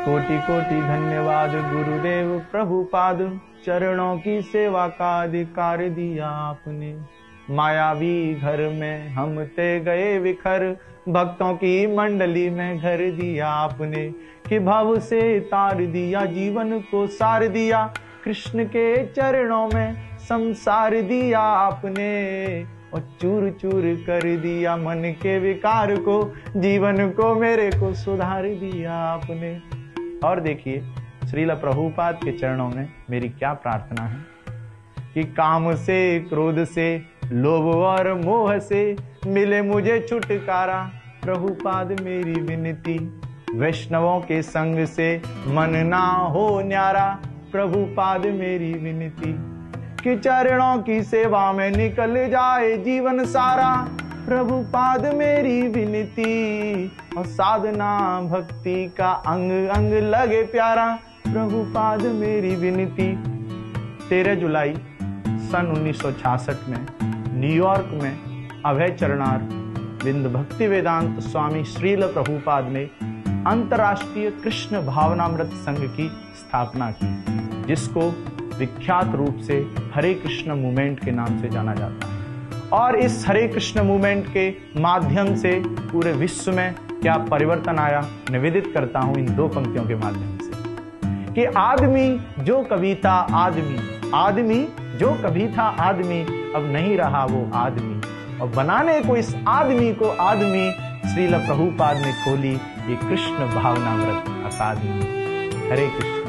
कोटि कोटि धन्यवाद, गुरुदेव प्रभुपाद। चरणों की सेवा का अधिकार दिया आपने। मायावी घर में हम ते गए विखर, भक्तों की मंडली में घर दिया आपने। कि भाव से तार दिया, जीवन को सार दिया, कृष्ण के चरणों में संसार दिया आपने। और चूर चूर कर दिया मन के विकार को, जीवन को मेरे को सुधार दिया आपने। और देखिए, श्रील प्रभुपाद के चरणों में मेरी क्या प्रार्थना है? कि काम से, क्रोध से, लोभ और मोह से मिले मुझे छुटकारा। प्रभुपाद, मेरी विनती, वैष्णवों के संग से मन ना हो न्यारा। प्रभुपाद, मेरी विनती, कि चरणों की सेवा में निकल जाए जीवन सारा। प्रभु पाद मेरी विनती और साधना भक्ति का अंग अंग लगे प्यारा। प्रभु पाद मेरी विनती। तेरह जुलाई सन 1966 में न्यूयॉर्क में अभय चरणार बिंद भक्ति वेदांत स्वामी श्रील प्रभुपाद ने अंतर्राष्ट्रीय कृष्ण भावनामृत संघ की स्थापना की, जिसको विख्यात रूप से हरे कृष्ण मूवमेंट के नाम से जाना जाता है। और इस हरे कृष्ण मूवमेंट के माध्यम से पूरे विश्व में क्या परिवर्तन आया? निवेदित करता हूँ इन दो पंक्तियों के माध्यम से कि आदमी जो कभी था आदमी आदमी जो कभी था आदमी, अब नहीं रहा वो आदमी। और बनाने को इस आदमी को आदमी श्रील प्रभुपाद ने खोली, ये कृष्ण भावनामृत अकादमी। हरे कृष्ण।